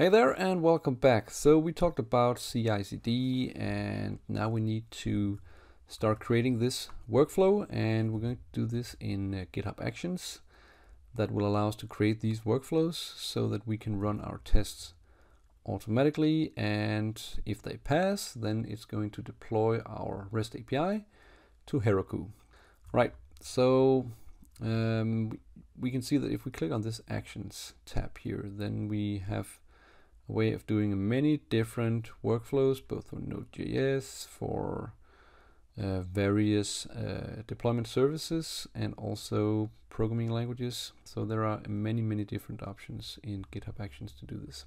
Hey there and welcome back. So we talked about CI/CD and now we need to start creating this workflow and we're going to do this in uh, GitHub Actions that will allow us to create these workflows so that we can run our tests automatically and if they pass then it's going to deploy our REST API to Heroku. Right, so um, we can see that if we click on this Actions tab here then we have a way of doing many different workflows, both on Node.js for uh, various uh, deployment services and also programming languages. So there are many, many different options in GitHub Actions to do this.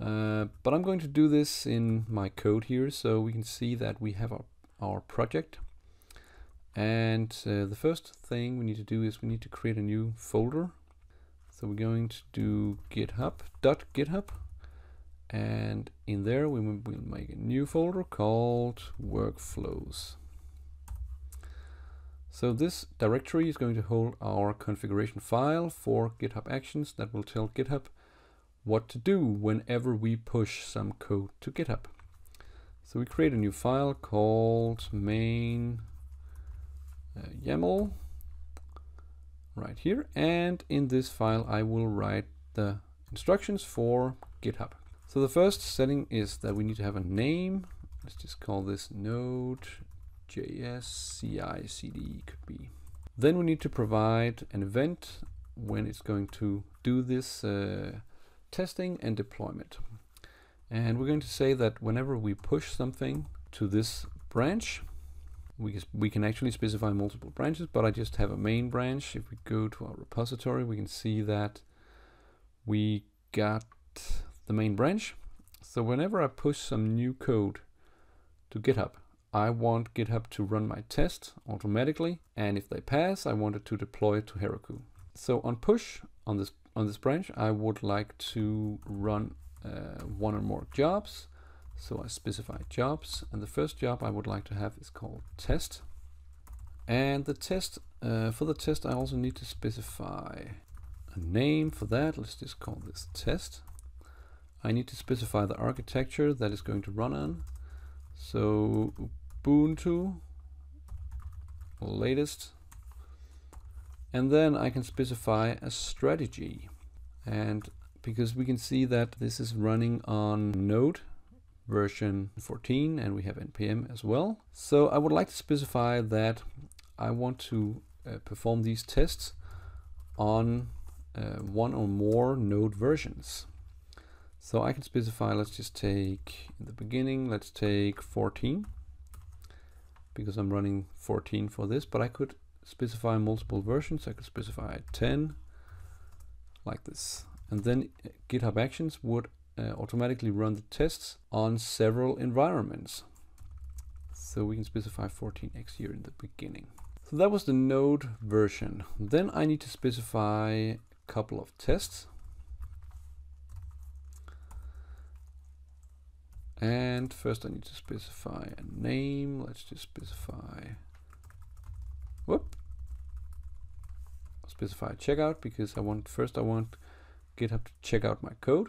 Uh, but I'm going to do this in my code here so we can see that we have our, our project. And uh, the first thing we need to do is we need to create a new folder. So we're going to do github.github and in there we will make a new folder called workflows so this directory is going to hold our configuration file for GitHub Actions that will tell GitHub what to do whenever we push some code to GitHub. So we create a new file called main uh, YAML right here and in this file I will write the instructions for GitHub. So the first setting is that we need to have a name. Let's just call this node JS CI CD could be. Then we need to provide an event when it's going to do this uh, testing and deployment. And we're going to say that whenever we push something to this branch, we, we can actually specify multiple branches, but I just have a main branch. If we go to our repository, we can see that we got the main branch. So whenever I push some new code to GitHub, I want GitHub to run my test automatically. And if they pass, I want it to deploy it to Heroku. So on push on this on this branch, I would like to run uh, one or more jobs. So I specify jobs, and the first job I would like to have is called test. And the test, uh, for the test, I also need to specify a name for that. Let's just call this test. I need to specify the architecture that is going to run on. So Ubuntu latest. And then I can specify a strategy. And because we can see that this is running on node version 14 and we have npm as well. So I would like to specify that I want to uh, perform these tests on uh, one or more node versions so I can specify, let's just take the beginning, let's take 14 because I'm running 14 for this, but I could specify multiple versions. I could specify 10 like this. And then GitHub Actions would uh, automatically run the tests on several environments. So we can specify 14x here in the beginning. So that was the node version. Then I need to specify a couple of tests. And first I need to specify a name. Let's just specify, whoop, specify checkout because I want, first I want GitHub to check out my code.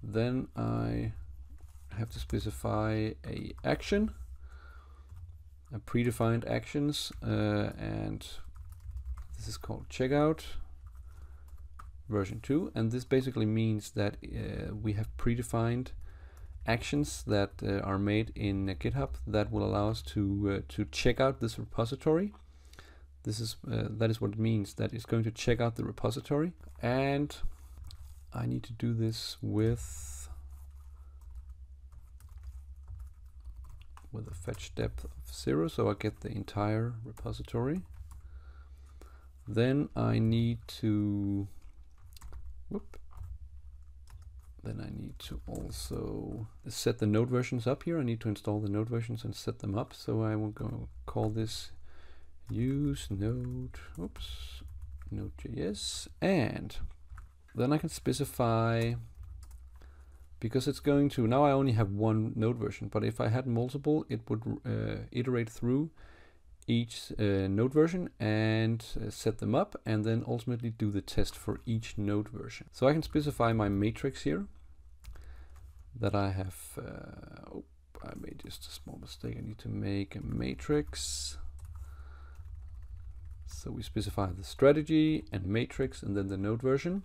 Then I have to specify a action, a predefined actions, uh, and this is called checkout version 2 and this basically means that uh, we have predefined actions that uh, are made in uh, GitHub that will allow us to uh, to check out this repository. This is uh, that is what it means that it's going to check out the repository. And I need to do this with with a fetch depth of zero so I get the entire repository. Then I need to Whoop. Then I need to also set the node versions up here. I need to install the node versions and set them up. So I will go call this use node, oops, node.js. And then I can specify, because it's going to, now I only have one node version, but if I had multiple, it would uh, iterate through each uh, node version and uh, set them up and then ultimately do the test for each node version. So I can specify my matrix here that I have, uh, oh, I made just a small mistake. I need to make a matrix. So we specify the strategy and matrix and then the node version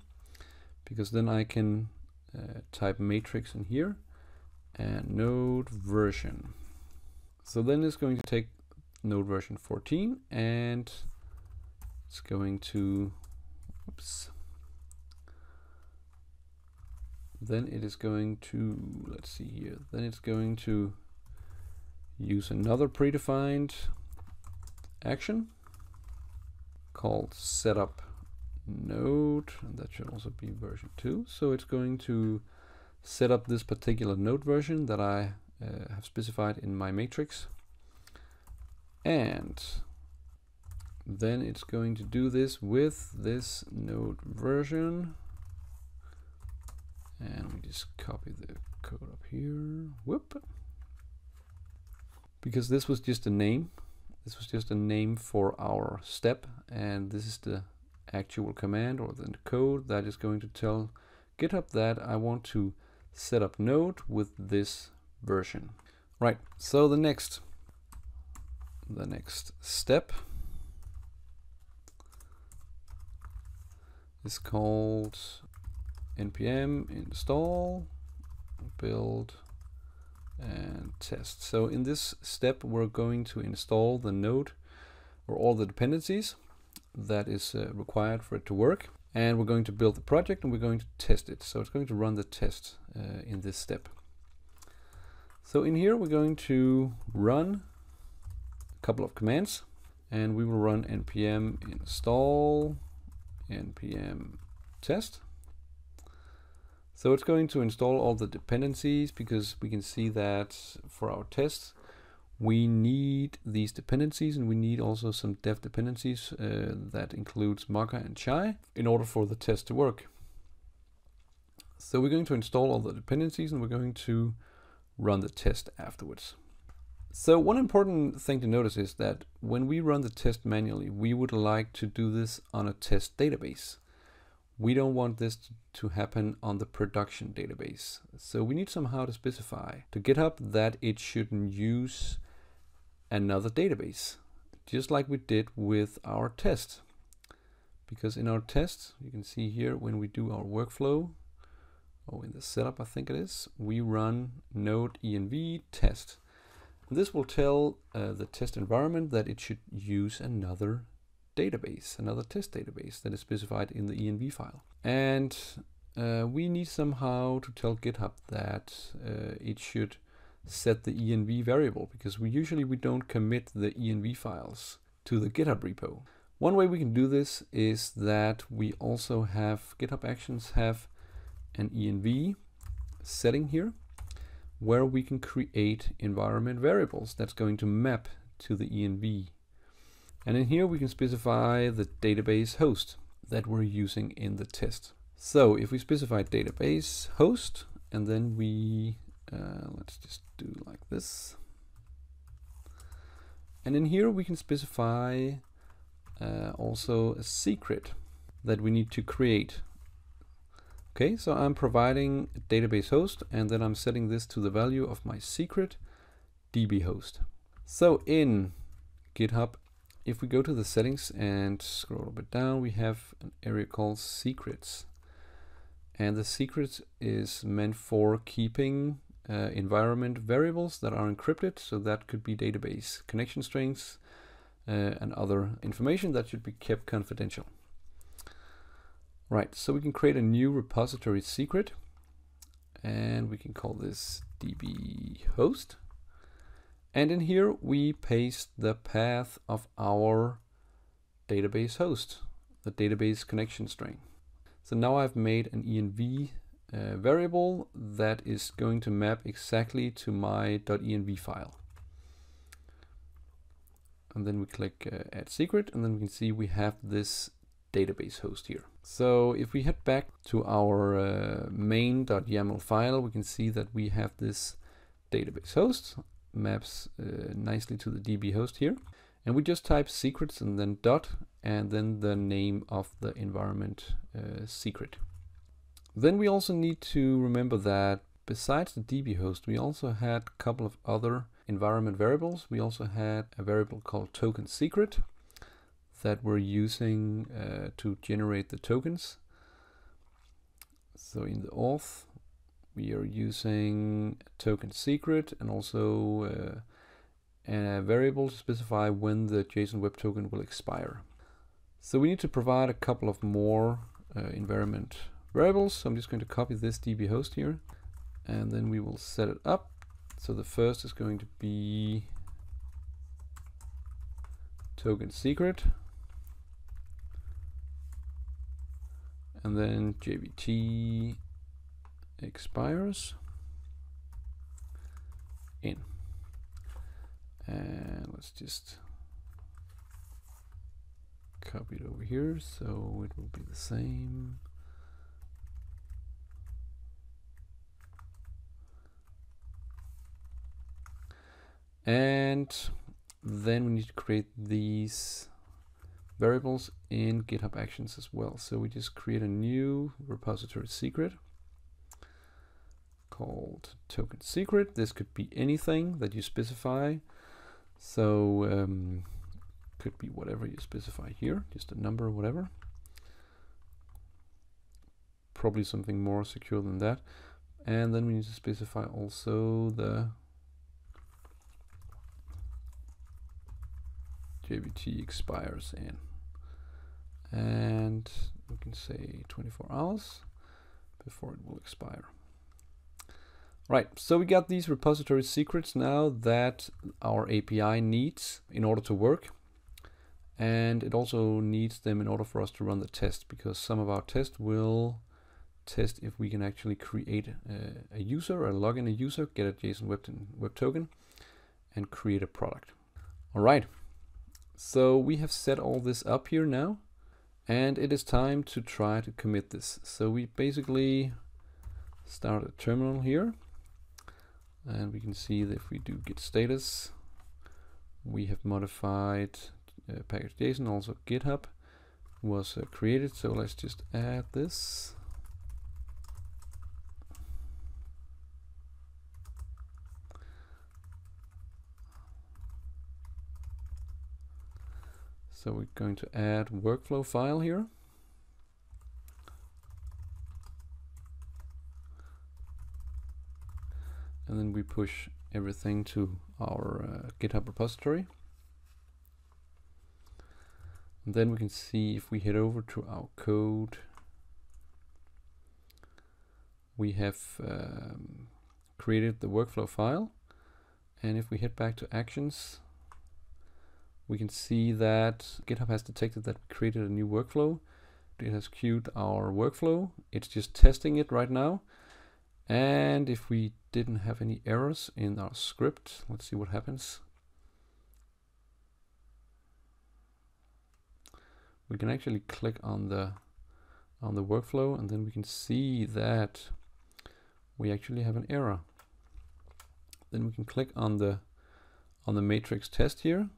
because then I can uh, type matrix in here and node version. So then it's going to take node version 14 and it's going to oops then it is going to let's see here then it's going to use another predefined action called setup node and that should also be version 2 so it's going to set up this particular node version that I uh, have specified in my matrix and then it's going to do this with this node version. And we just copy the code up here. Whoop. Because this was just a name. This was just a name for our step. And this is the actual command or the code that is going to tell GitHub that I want to set up node with this version. Right so the next the next step is called npm install build and test. So in this step we're going to install the node or all the dependencies that is uh, required for it to work and we're going to build the project and we're going to test it. So it's going to run the test uh, in this step. So in here we're going to run couple of commands and we will run npm install npm test so it's going to install all the dependencies because we can see that for our test we need these dependencies and we need also some dev dependencies uh, that includes Mocha and Chai in order for the test to work. So we're going to install all the dependencies and we're going to run the test afterwards. So one important thing to notice is that when we run the test manually, we would like to do this on a test database we don't want this to happen on the production database. So we need somehow to specify to GitHub that it shouldn't use another database, just like we did with our test. Because in our test, you can see here when we do our workflow, or in the setup I think it is, we run node env test. This will tell uh, the test environment that it should use another database, another test database that is specified in the env file. And uh, we need somehow to tell GitHub that uh, it should set the env variable because we usually we don't commit the env files to the GitHub repo. One way we can do this is that we also have GitHub Actions have an env setting here where we can create environment variables that's going to map to the env and in here we can specify the database host that we're using in the test. So if we specify database host and then we, uh, let's just do like this. And in here we can specify uh, also a secret that we need to create. Okay, so I'm providing database host and then I'm setting this to the value of my secret db host. So in GitHub if we go to the settings and scroll a bit down, we have an area called secrets. And the secrets is meant for keeping uh, environment variables that are encrypted. So that could be database connection strings uh, and other information that should be kept confidential. Right, so we can create a new repository secret and we can call this db host and in here we paste the path of our database host, the database connection string. So now I've made an env uh, variable that is going to map exactly to my .env file. And then we click uh, add secret and then we can see we have this database host here. So if we head back to our uh, main.yaml file, we can see that we have this database host maps uh, nicely to the DB host here. And we just type secrets and then dot and then the name of the environment uh, secret. Then we also need to remember that besides the DB host, we also had a couple of other environment variables. We also had a variable called token secret that we're using uh, to generate the tokens. So in the auth, we are using token secret and also uh, a variable to specify when the JSON Web Token will expire. So we need to provide a couple of more uh, environment variables. So I'm just going to copy this DB host here and then we will set it up. So the first is going to be token secret and then JWT expires in. And let's just copy it over here so it will be the same. And then we need to create these variables in GitHub Actions as well. So we just create a new repository secret called token secret. This could be anything that you specify. So um, could be whatever you specify here, just a number whatever. Probably something more secure than that. And then we need to specify also the JWT expires in. And we can say 24 hours before it will expire. Right, so we got these repository secrets now that our API needs in order to work and it also needs them in order for us to run the test because some of our test will test if we can actually create a, a user or log in a user, get a JSON web, web token and create a product. All right, so we have set all this up here now and it is time to try to commit this. So we basically start a terminal here and we can see that if we do git status we have modified uh, package JSON, also GitHub was uh, created. So let's just add this. So we're going to add workflow file here. And then we push everything to our uh, GitHub repository. And then we can see if we head over to our code, we have um, created the workflow file. And if we head back to actions, we can see that GitHub has detected that we created a new workflow. It has queued our workflow. It's just testing it right now. And if we didn't have any errors in our script, let's see what happens. we can actually click on the on the workflow and then we can see that we actually have an error. Then we can click on the on the matrix test here.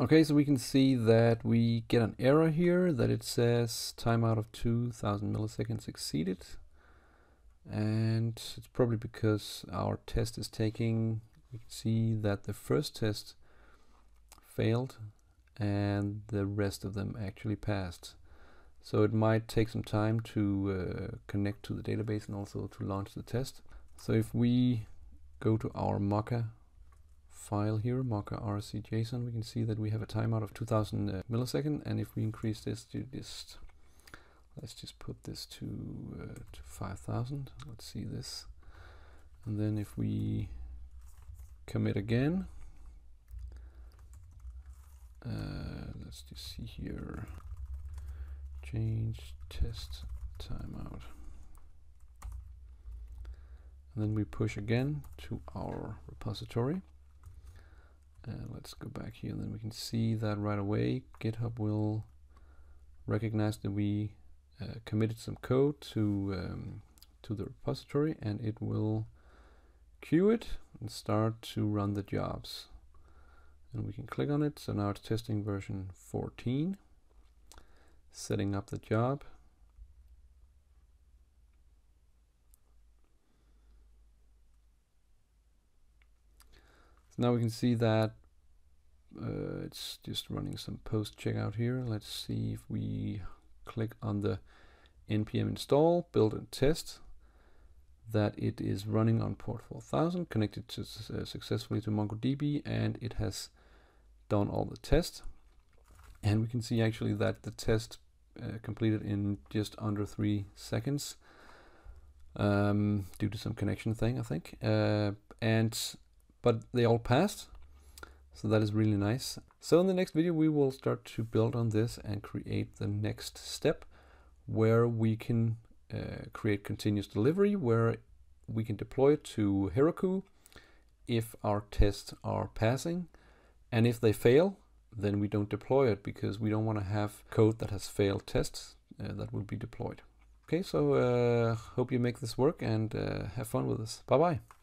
Okay, so we can see that we get an error here that it says timeout of 2000 milliseconds exceeded. And it's probably because our test is taking, we can see that the first test failed and the rest of them actually passed. So it might take some time to uh, connect to the database and also to launch the test. So if we go to our Mocha file here, Mocha RC we can see that we have a timeout of 2000 uh, millisecond. And if we increase this to just, let's just put this to, uh, to 5000. Let's see this. And then if we commit again, uh, let's just see here. Change test timeout. And then we push again to our repository. And let's go back here and then we can see that right away GitHub will recognize that we uh, committed some code to um, to the repository and it will queue it and start to run the jobs. And we can click on it. So now it's testing version 14, setting up the job. So now we can see that uh, it's just running some post checkout here. Let's see if we click on the npm install, build and test that it is running on port 4000, connected to, uh, successfully to MongoDB, and it has done all the tests. And we can see actually that the test uh, completed in just under three seconds um, due to some connection thing, I think. Uh, and but they all passed, so that is really nice. So in the next video, we will start to build on this and create the next step where we can uh, create continuous delivery, where we can deploy it to Heroku if our tests are passing. And if they fail, then we don't deploy it because we don't want to have code that has failed tests uh, that will be deployed. Okay, so uh, hope you make this work and uh, have fun with this. Bye bye.